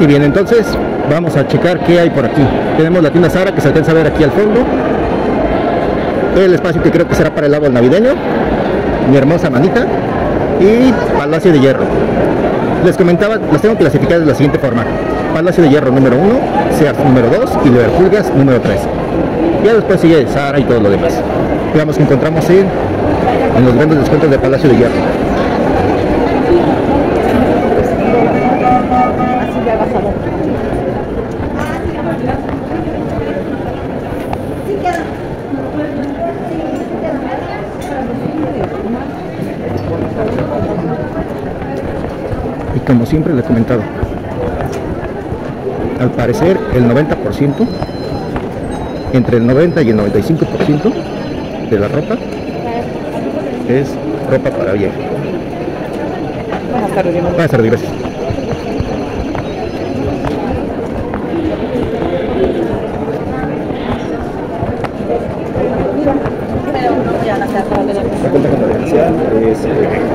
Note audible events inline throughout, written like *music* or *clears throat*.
Y bien, entonces vamos a checar qué hay por aquí. Tenemos la tienda Sara que se alcanza a ver aquí al fondo. El espacio que creo que será para el árbol navideño. Mi hermosa manita. Y Palacio de Hierro. Les comentaba, las tengo clasificadas de la siguiente forma. Palacio de Hierro número 1, Sears número 2 y Liverpulgas número 3. Ya después sigue Sara y todo lo demás. Veamos que encontramos en, en los grandes descuentos de Palacio de Hierro. Como siempre le he comentado, al parecer el 90%, entre el 90 y el 95% de la ropa es ropa para viejo. Buenas tardes. Buenas tardes, gracias. La casa la tenemos.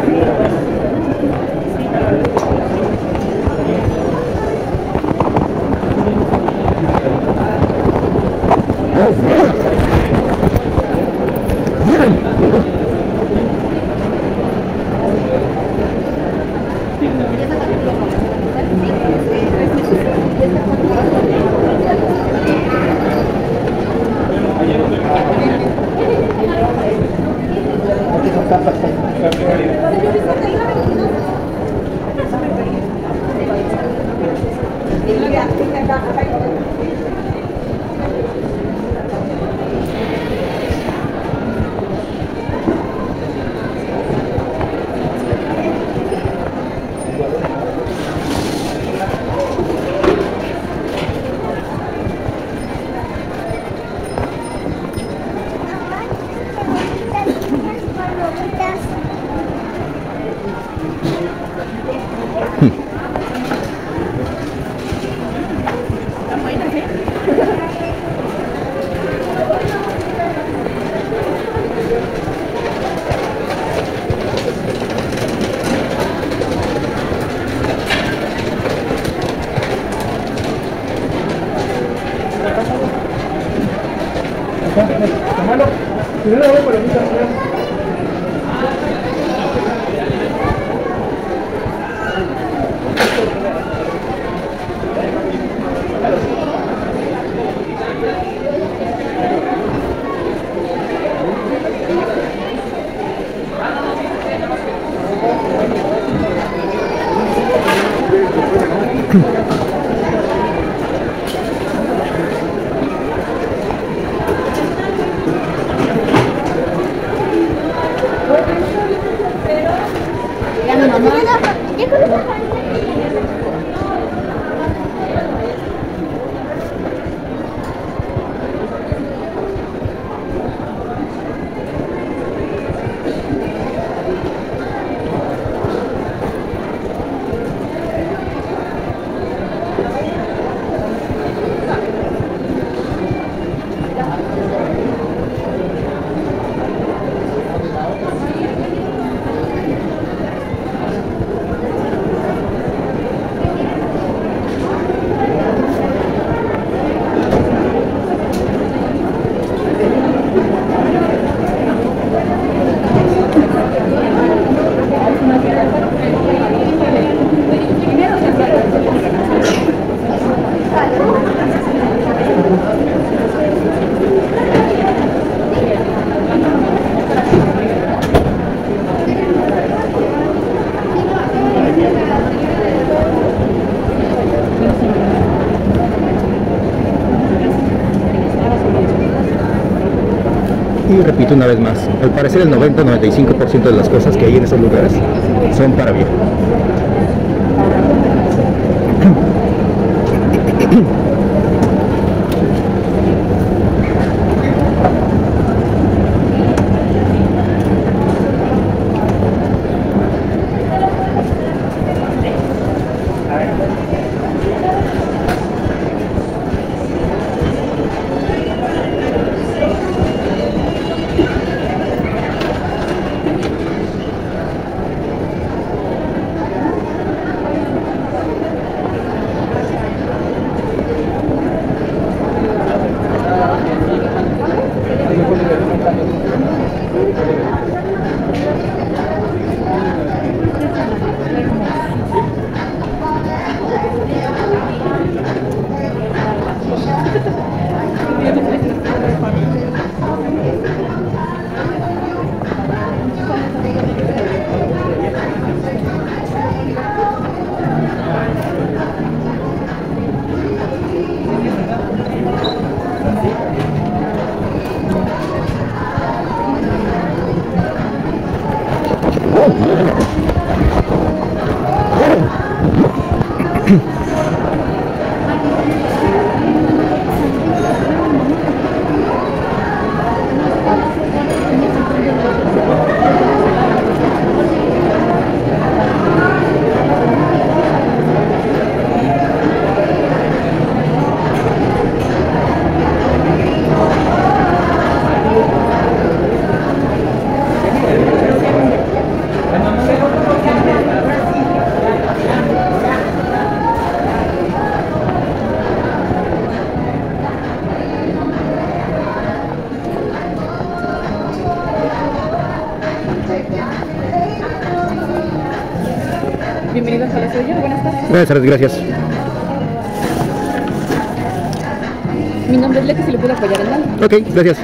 La cuenta comercial Y repito una vez más, al parecer el 90-95% de las cosas que hay en esos lugares son para viejo. Buenas tardes. Gracias. Mi nombre es Leti, si le puedo apoyar en algo. Ok, gracias.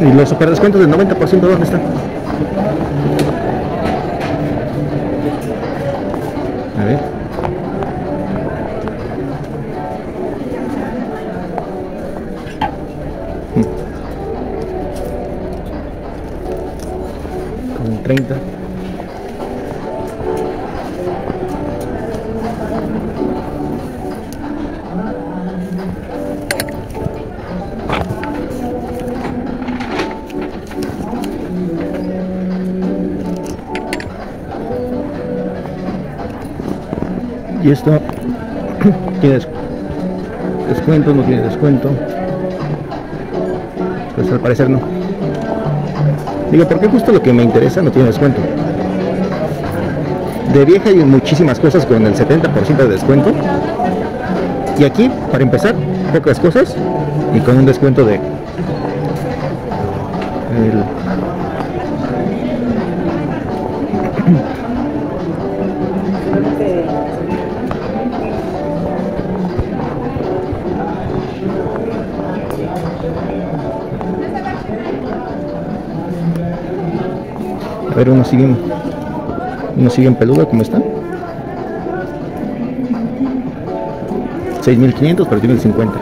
¿Y los superdescuentos del 90% dónde están? A ver. Con 30. Y esto *clears throat* tiene des- descuento, no tiene descuento. Pues al parecer no. Digo, porque justo lo que me interesa no tiene descuento. De vieja hay muchísimas cosas con el 70% de descuento. Y aquí, para empezar, pocas cosas y con un descuento de Pero unos siguen, unos siguen peludo como está. 6.500, pero tiene el 50.